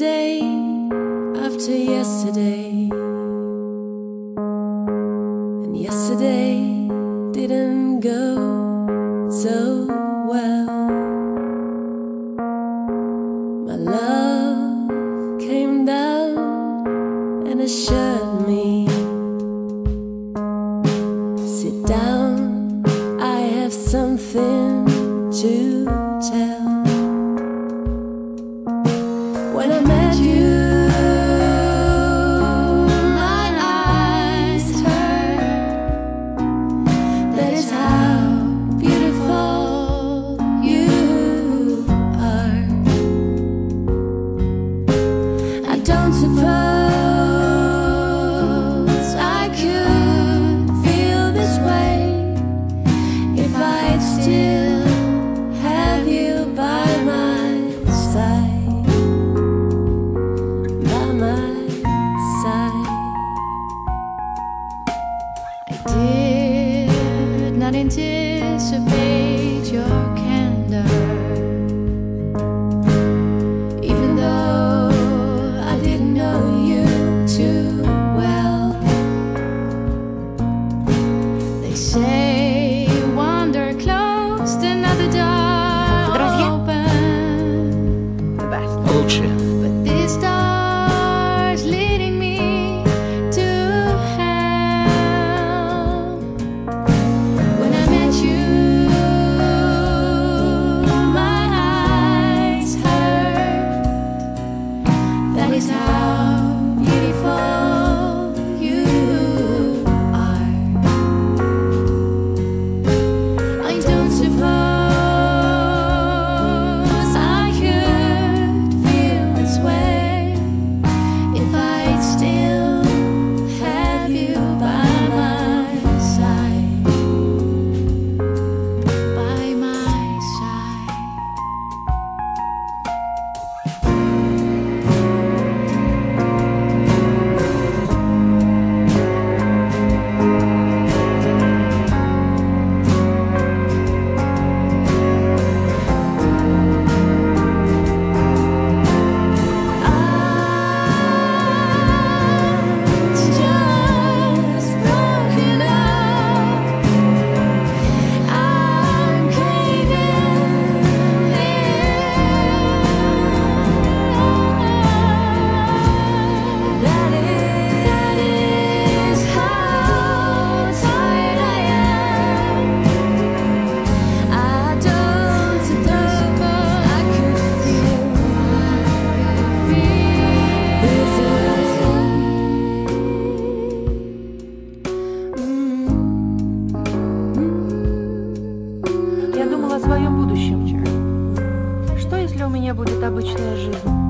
day after yesterday. And yesterday didn't go so well. My love came down and assured me. Sit down, I have something to tell. Don't suppose I could feel this way if I'd still have you by my side. By my side. I did not anticipate Друзья? open. Лучше. Меня будет обычная жизнь?